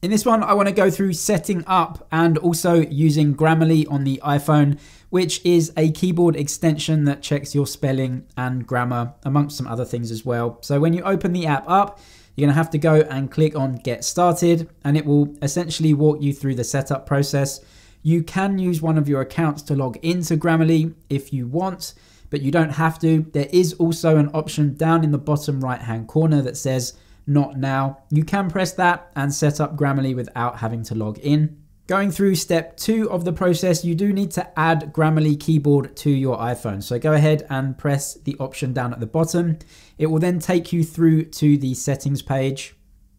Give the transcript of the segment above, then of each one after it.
In this one, I want to go through setting up and also using Grammarly on the iPhone, which is a keyboard extension that checks your spelling and grammar, amongst some other things as well. So when you open the app up, you're going to have to go and click on Get Started, and it will essentially walk you through the setup process. You can use one of your accounts to log into Grammarly if you want, but you don't have to. There is also an option down in the bottom right hand corner that says not now. You can press that and set up Grammarly without having to log in. Going through step two of the process, you do need to add Grammarly keyboard to your iPhone. So go ahead and press the option down at the bottom. It will then take you through to the settings page.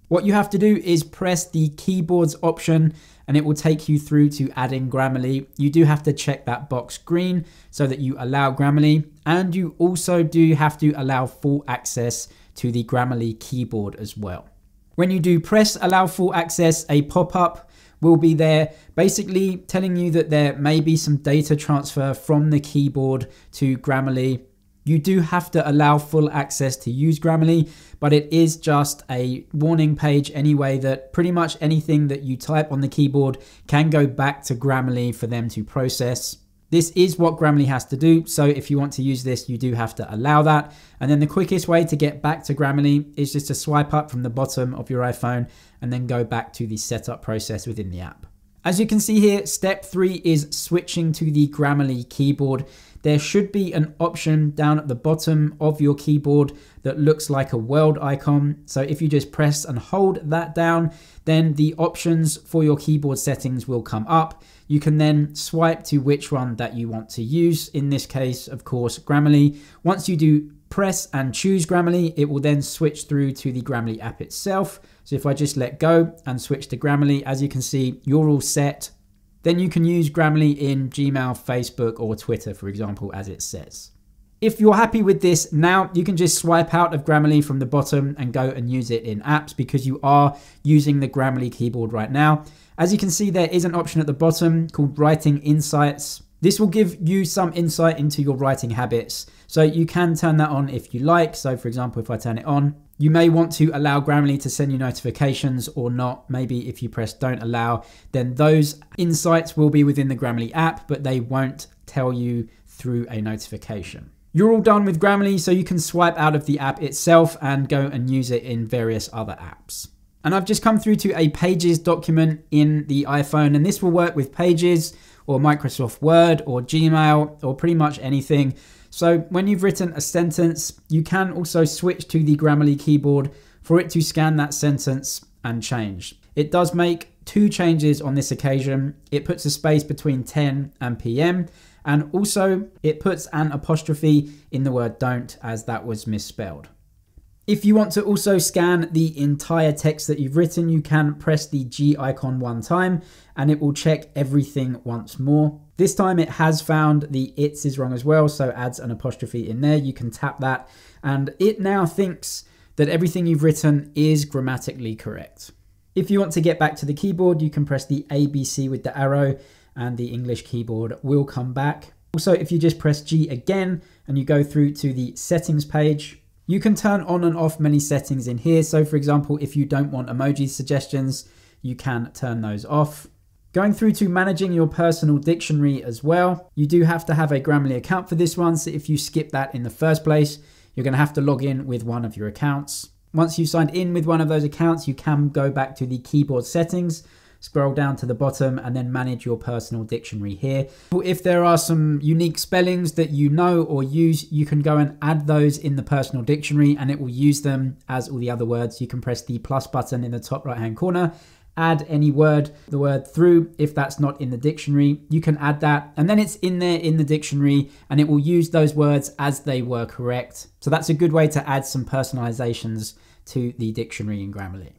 What you have to do is press the keyboards option and it will take you through to adding Grammarly. You do have to check that box green so that you allow Grammarly and you also do have to allow full access to the Grammarly keyboard as well. When you do press allow full access, a pop-up will be there basically telling you that there may be some data transfer from the keyboard to Grammarly. You do have to allow full access to use Grammarly, but it is just a warning page anyway that pretty much anything that you type on the keyboard can go back to Grammarly for them to process. This is what Grammarly has to do, so if you want to use this, you do have to allow that. And then the quickest way to get back to Grammarly is just to swipe up from the bottom of your iPhone and then go back to the setup process within the app. As you can see here, step three is switching to the Grammarly keyboard there should be an option down at the bottom of your keyboard that looks like a world icon. So if you just press and hold that down, then the options for your keyboard settings will come up. You can then swipe to which one that you want to use. In this case, of course, Grammarly. Once you do press and choose Grammarly, it will then switch through to the Grammarly app itself. So if I just let go and switch to Grammarly, as you can see, you're all set then you can use Grammarly in Gmail, Facebook, or Twitter, for example, as it says. If you're happy with this now, you can just swipe out of Grammarly from the bottom and go and use it in apps because you are using the Grammarly keyboard right now. As you can see, there is an option at the bottom called Writing Insights. This will give you some insight into your writing habits. So you can turn that on if you like. So for example, if I turn it on, you may want to allow Grammarly to send you notifications or not. Maybe if you press don't allow, then those insights will be within the Grammarly app, but they won't tell you through a notification. You're all done with Grammarly, so you can swipe out of the app itself and go and use it in various other apps. And I've just come through to a Pages document in the iPhone, and this will work with Pages or Microsoft Word or Gmail or pretty much anything. So when you've written a sentence, you can also switch to the Grammarly keyboard for it to scan that sentence and change. It does make two changes on this occasion. It puts a space between 10 and PM, and also it puts an apostrophe in the word don't as that was misspelled. If you want to also scan the entire text that you've written, you can press the G icon one time and it will check everything once more. This time it has found the it's is wrong as well, so adds an apostrophe in there. You can tap that and it now thinks that everything you've written is grammatically correct. If you want to get back to the keyboard, you can press the ABC with the arrow and the English keyboard will come back. Also, if you just press G again and you go through to the settings page, you can turn on and off many settings in here. So for example, if you don't want emoji suggestions, you can turn those off. Going through to managing your personal dictionary as well. You do have to have a Grammarly account for this one. So if you skip that in the first place, you're going to have to log in with one of your accounts. Once you've signed in with one of those accounts, you can go back to the keyboard settings scroll down to the bottom and then manage your personal dictionary here. If there are some unique spellings that you know or use, you can go and add those in the personal dictionary and it will use them as all the other words. You can press the plus button in the top right hand corner add any word, the word through, if that's not in the dictionary, you can add that. And then it's in there in the dictionary and it will use those words as they were correct. So that's a good way to add some personalizations to the dictionary in Grammarly.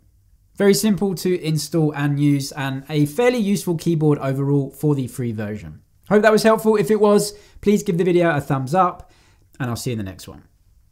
Very simple to install and use and a fairly useful keyboard overall for the free version. Hope that was helpful. If it was, please give the video a thumbs up and I'll see you in the next one.